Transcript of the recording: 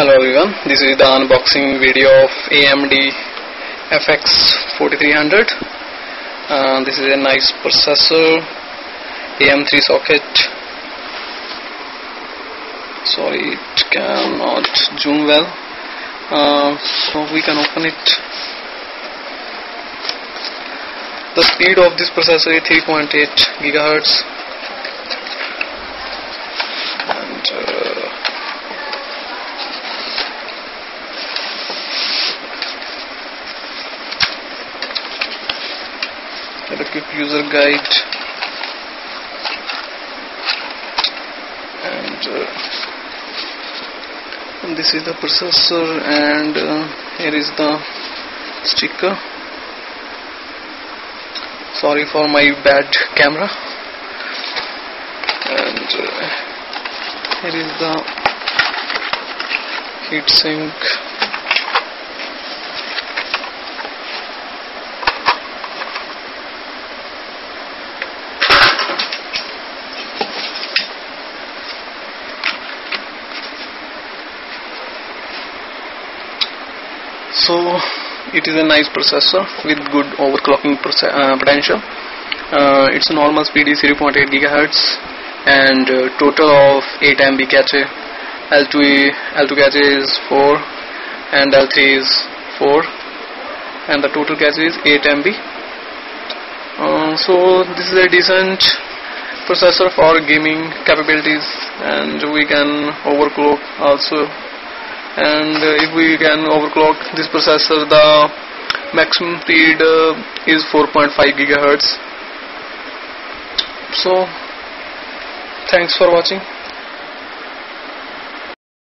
Hello everyone, this is the unboxing video of AMD FX 4300. Uh, this is a nice processor, AM3 socket. Sorry, it cannot zoom well. Uh, so we can open it. The speed of this processor is 3.8 gigahertz. And uh, a quick user guide. And, uh, and this is the processor and uh, here is the sticker. Sorry for my bad camera. And uh, here is the heatsink so it is a nice processor with good overclocking uh, potential. Uh, its a normal speed is 0.8 gigahertz and uh, total of 8 MB cache. L2 L2 cache is 4 and L3 is 4 and the total cache is 8 MB uh, so this is a decent processor for gaming capabilities and we can overclock also and uh, if we can overclock this processor the maximum speed uh, is 4.5 gigahertz. So thanks for watching